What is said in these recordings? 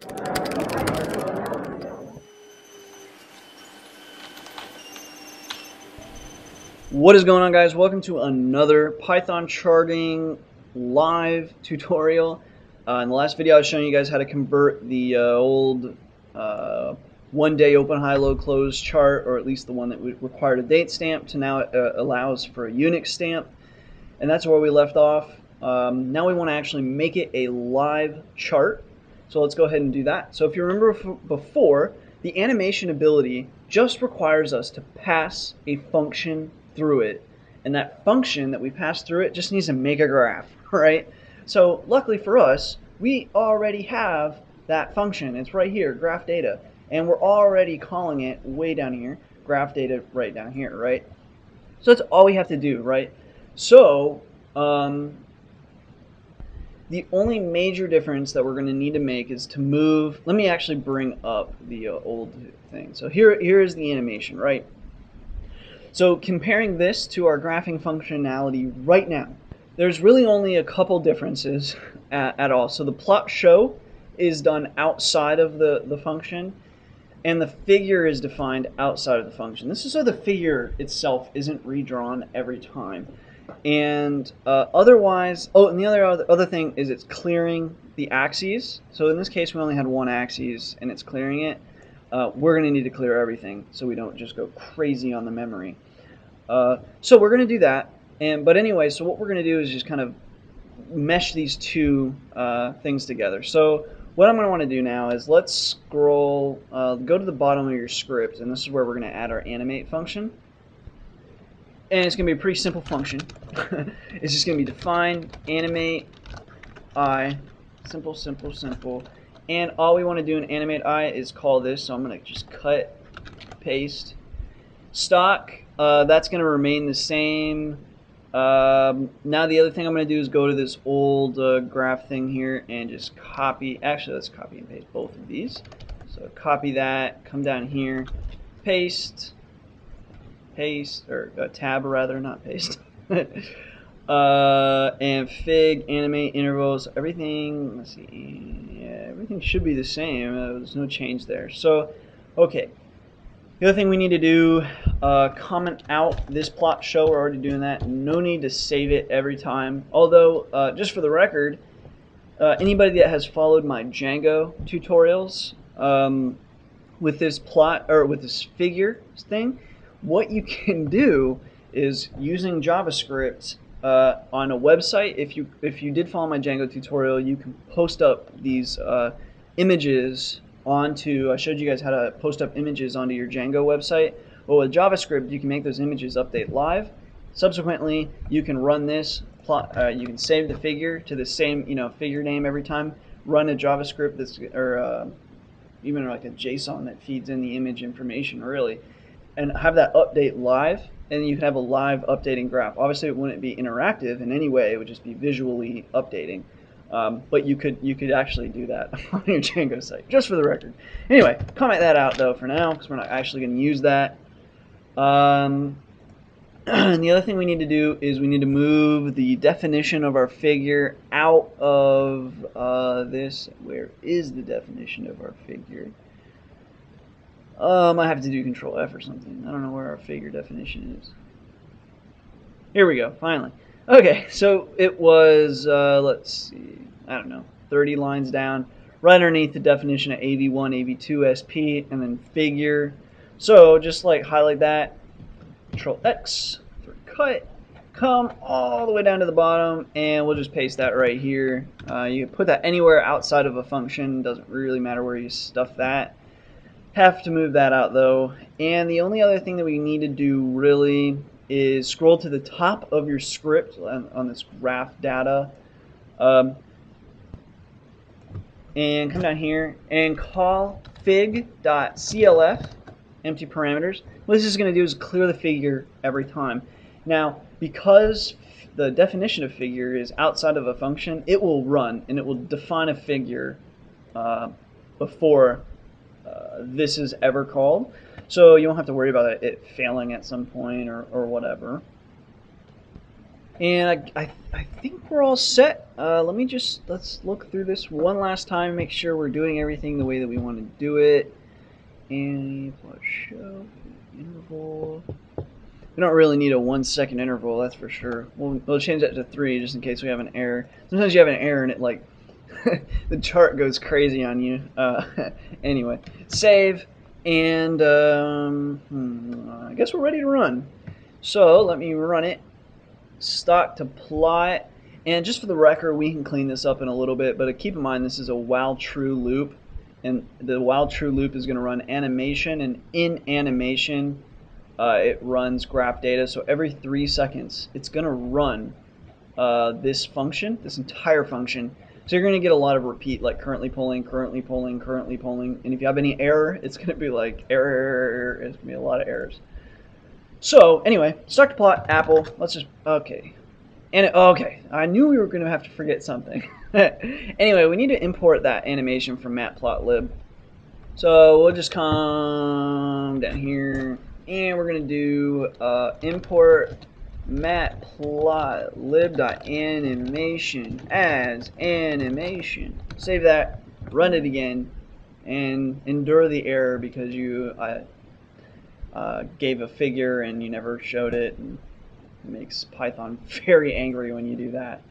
What is going on guys? Welcome to another Python charting live tutorial. Uh, in the last video I was showing you guys how to convert the uh, old uh, one day open high low close chart or at least the one that required a date stamp to now uh, allows for a Unix stamp and that's where we left off. Um, now we want to actually make it a live chart so let's go ahead and do that. So if you remember before the animation ability just requires us to pass a function through it. And that function that we pass through it just needs to make a graph, right? So luckily for us, we already have that function. It's right here, graph data. And we're already calling it way down here, graph data right down here, right? So that's all we have to do, right? So um, the only major difference that we're going to need to make is to move. Let me actually bring up the uh, old thing. So here, here is the animation, right? So comparing this to our graphing functionality right now, there's really only a couple differences at, at, all. So the plot show is done outside of the, the function, and the figure is defined outside of the function. This is so the figure itself isn't redrawn every time. And uh, otherwise, oh, and the other other thing is it's clearing the axes. So in this case, we only had one axis, and it's clearing it uh, we're going to need to clear everything so we don't just go crazy on the memory. Uh, so we're going to do that. And But anyway, so what we're going to do is just kind of mesh these two uh, things together. So what I'm going to want to do now is let's scroll, uh, go to the bottom of your script, and this is where we're going to add our animate function. And it's going to be a pretty simple function. it's just going to be define animate i, simple, simple, simple, and all we want to do in animate i is call this, so I'm going to just cut, paste. Stock, uh, that's going to remain the same. Um, now the other thing I'm going to do is go to this old uh, graph thing here and just copy, actually let's copy and paste both of these. So copy that, come down here, paste, paste, or uh, tab rather, not paste. uh, and fig, animate, intervals, everything, let's see, yeah, everything should be the same. Uh, there's no change there. So, okay. The other thing we need to do, uh, comment out this plot show. We're already doing that. No need to save it every time. Although, uh, just for the record, uh, anybody that has followed my Django tutorials um, with this plot or with this figure thing, what you can do is using JavaScript uh, on a website. If you if you did follow my Django tutorial, you can post up these uh, images onto. I showed you guys how to post up images onto your Django website. Well, with JavaScript, you can make those images update live. Subsequently, you can run this plot. Uh, you can save the figure to the same you know figure name every time. Run a JavaScript that's or uh, even like a JSON that feeds in the image information really, and have that update live and you could have a live updating graph. Obviously, it wouldn't be interactive in any way; it would just be visually updating. Um, but you could you could actually do that on your Django site, just for the record. Anyway, comment that out though for now, because we're not actually going to use that. Um, and the other thing we need to do is we need to move the definition of our figure out of uh, this. Where is the definition of our figure? Um, I have to do Control F or something. I don't know where our figure definition is. Here we go, finally. Okay, so it was, uh, let's see, I don't know, 30 lines down, right underneath the definition of AV1, AV2, SP, and then figure. So just like highlight that, Control X for cut, come all the way down to the bottom, and we'll just paste that right here. Uh, you can put that anywhere outside of a function, doesn't really matter where you stuff that. Have to move that out though. And the only other thing that we need to do really is scroll to the top of your script on, on this graph data. Um, and come down here and call fig.clf empty parameters. What this is going to do is clear the figure every time. Now, because the definition of figure is outside of a function, it will run and it will define a figure uh, before this is ever called. So you don't have to worry about it, failing at some point or, or whatever. And I, I, I think we're all set. Uh, let me just, let's look through this one last time, make sure we're doing everything the way that we want to do it. And show interval. We don't really need a one second interval, that's for sure. We'll, we'll change that to three just in case we have an error. Sometimes you have an error and it like, the chart goes crazy on you. Uh, anyway, save, and um, hmm, I guess we're ready to run. So let me run it stock to plot. And just for the record, we can clean this up in a little bit, but keep in mind this is a while true loop. And the while true loop is going to run animation, and in animation, uh, it runs graph data. So every three seconds, it's going to run uh, this function, this entire function. So you're going to get a lot of repeat, like currently polling, currently polling, currently polling. And if you have any error, it's going to be like error, error, error. It's going to be a lot of errors. So anyway, start to plot Apple. Let's just okay. And okay, I knew we were going to have to forget something. anyway, we need to import that animation from matplotlib. So we'll just come down here and we're going to do uh, import matplotlib.animation as animation. Save that, run it again, and endure the error because you uh, uh, gave a figure and you never showed it. And it makes Python very angry when you do that.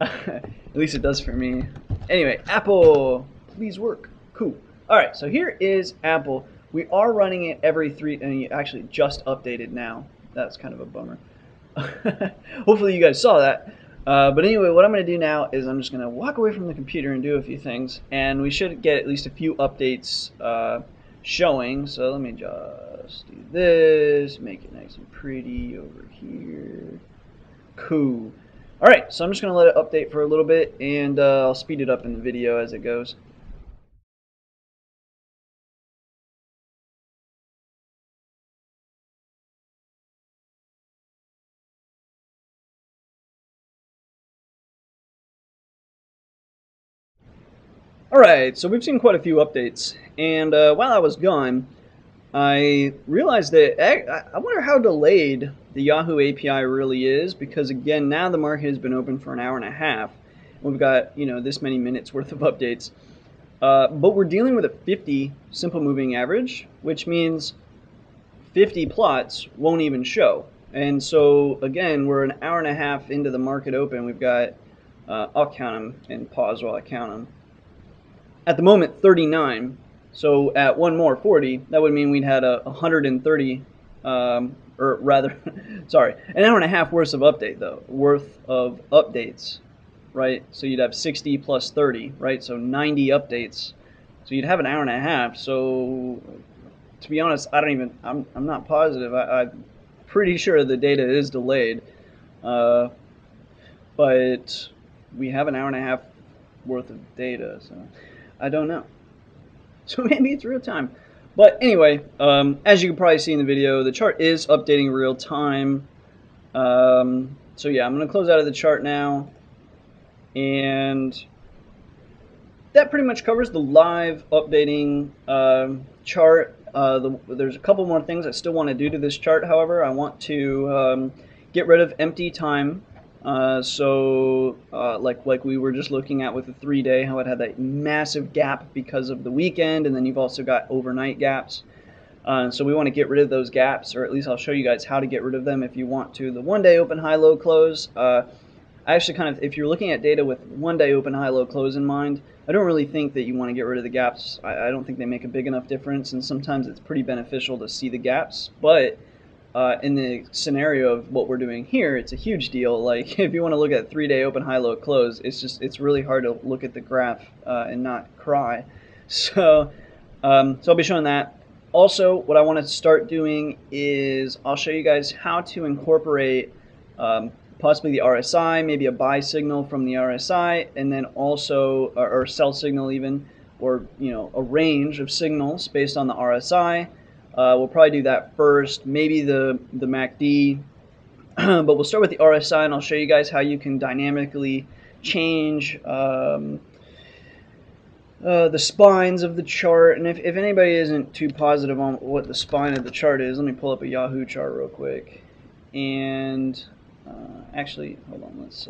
At least it does for me. Anyway, Apple, please work. Cool. All right, so here is Apple. We are running it every three, and actually just updated now. That's kind of a bummer. Hopefully you guys saw that. Uh, but anyway, what I'm going to do now is I'm just going to walk away from the computer and do a few things, and we should get at least a few updates uh, showing. So let me just do this, make it nice and pretty over here. Cool. All right, so I'm just going to let it update for a little bit, and uh, I'll speed it up in the video as it goes. Alright, so we've seen quite a few updates, and uh, while I was gone, I realized that I, wonder how delayed the Yahoo API really is, because again, now the market has been open for an hour and a half, and we've got, you know, this many minutes worth of updates. Uh, but we're dealing with a 50 simple moving average, which means 50 plots won't even show. And so, again, we're an hour and a half into the market open. We've got, uh, I'll count them and pause while I count them at the moment 39. So at one more 40, that would mean we'd had a 130, um, or rather, sorry, an hour and a half worth of update though, worth of updates, right? So you'd have 60 plus 30, right? So 90 updates. So you'd have an hour and a half. So to be honest, I don't even, I'm, I'm not positive. I, I'm pretty sure the data is delayed. Uh, but we have an hour and a half worth of data. So I don't know. So maybe it's real time. But anyway, um, as you can probably see in the video, the chart is updating real time. Um, so yeah, I'm going to close out of the chart now. And that pretty much covers the live updating uh, chart. Uh, the, there's a couple more things I still want to do to this chart, however. I want to um, get rid of empty time uh, so, uh, like like we were just looking at with the three day, how it had that massive gap because of the weekend, and then you've also got overnight gaps. Uh, so we want to get rid of those gaps, or at least I'll show you guys how to get rid of them if you want to. The one day open, high, low, close. Uh, I actually kind of, if you're looking at data with one day open, high, low, close in mind, I don't really think that you want to get rid of the gaps. I, I don't think they make a big enough difference, and sometimes it's pretty beneficial to see the gaps, but uh, in the scenario of what we're doing here, it's a huge deal. Like if you want to look at three day open, high, low, close, it's just it's really hard to look at the graph uh, and not cry. So um, so I'll be showing that. Also, what I want to start doing is I'll show you guys how to incorporate um, possibly the RSI, maybe a buy signal from the RSI, and then also or, or sell signal even, or you know a range of signals based on the RSI uh, we'll probably do that first, maybe the, the MACD, but we'll start with the RSI and I'll show you guys how you can dynamically change um, uh, the spines of the chart. And if, if anybody isn't too positive on what the spine of the chart is, let me pull up a Yahoo chart real quick. And Uh, actually, hold on, let's...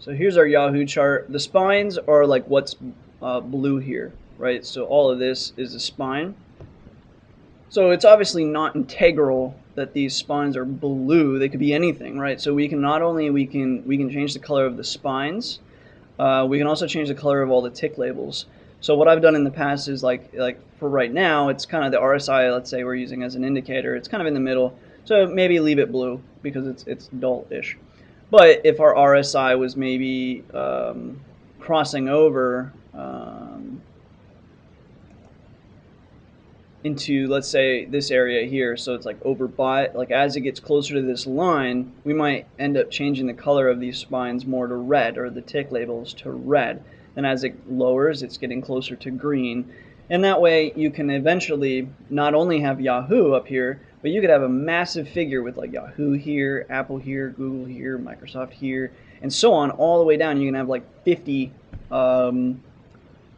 So here's our Yahoo chart. The spines are like what's uh, blue here, right? So all of this is a spine. So it's obviously not integral that these spines are blue. They could be anything, right? So we can not only we can we can change the color of the spines, uh, we can also change the color of all the tick labels. So what I've done in the past is like like for right now, it's kind of the RSI. Let's say we're using as an indicator. It's kind of in the middle. So maybe leave it blue because it's it's dull-ish. But if our RSI was maybe um, crossing over um, into, let's say, this area here, so it's like overbought, like as it gets closer to this line, we might end up changing the color of these spines more to red, or the tick labels to red. And as it lowers, it's getting closer to green. And that way you can eventually not only have Yahoo up here, but you could have a massive figure with like Yahoo here, Apple here, Google here, Microsoft here, and so on, all the way down. You can have like 50, um,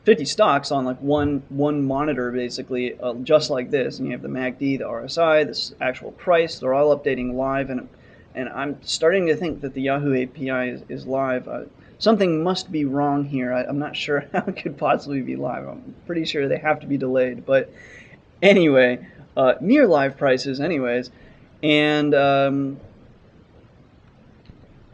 50 stocks on like one one monitor, basically, uh, just like this. And you have the MACD, the RSI, this actual price. They're all updating live, and and I'm starting to think that the Yahoo API is, is live. Uh, something must be wrong here. I, am not sure how it could possibly be live. I'm pretty sure they have to be delayed, but anyway uh, near live prices, anyways, and um,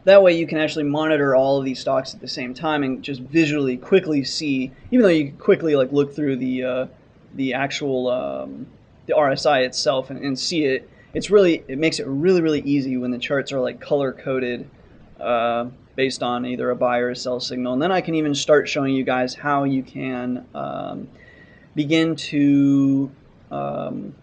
that way you can actually monitor all of these stocks at the same time and just visually quickly see, even though you quickly like look through the uh, the actual um, the RSI itself and, and, see it. It's really it makes it really really easy when the charts are like color coded. Uh, based on either a buy or a sell signal. And then I can even start showing you guys how you can um, begin to um,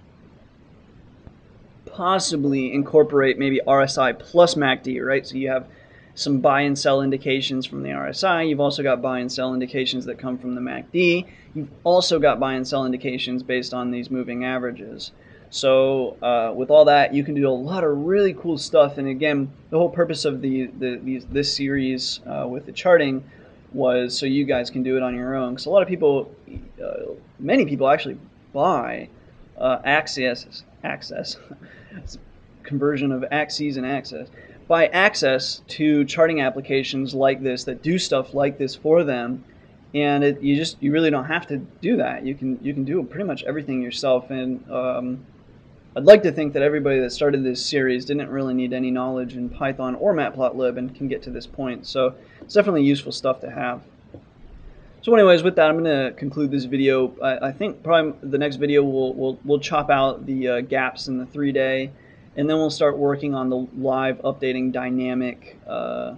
possibly incorporate maybe RSI plus MACD, right? So you have some buy and sell indications from the RSI. You've also got buy and sell indications that come from the MACD. You've also got buy and sell indications based on these moving averages. So uh, with all that, you can do a lot of really cool stuff. And again, the whole purpose of the, the these, this series uh, with the charting was so you guys can do it on your own. Because a lot of people, uh, many people actually buy uh, access access conversion of axes and access by access to charting applications like this that do stuff like this for them and it, you just you really don't have to do that. You can you can do pretty much everything yourself and um, I'd like to think that everybody that started this series didn't really need any knowledge in Python or Matplotlib and can get to this point. So it's definitely useful stuff to have so anyways, with that, I'm going to conclude this video. I, I, think probably the next video we'll, we'll, we'll chop out the uh, gaps in the three-day, and then we'll start working on the live updating dynamic uh,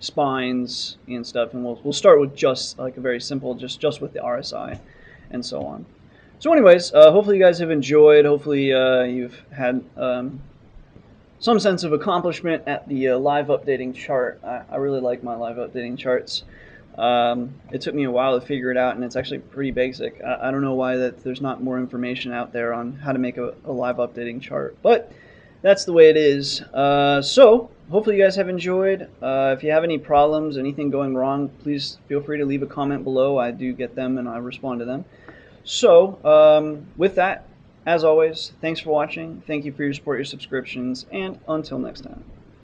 spines and stuff. And we'll, we'll start with just like a very simple, just, just with the RSI and so on. So anyways, uh, hopefully you guys have enjoyed. Hopefully uh, you've had um, some sense of accomplishment at the uh, live updating chart. I, I really like my live updating charts. Um, it took me a while to figure it out, and it's actually pretty basic. I, I, don't know why that there's not more information out there on how to make a, a live updating chart, but that's the way it is. Uh, so hopefully you guys have enjoyed. Uh, if you have any problems, anything going wrong, please feel free to leave a comment below. I do get them and I respond to them. So um, with that, as always, thanks for watching. Thank you for your support, your subscriptions, and until next time.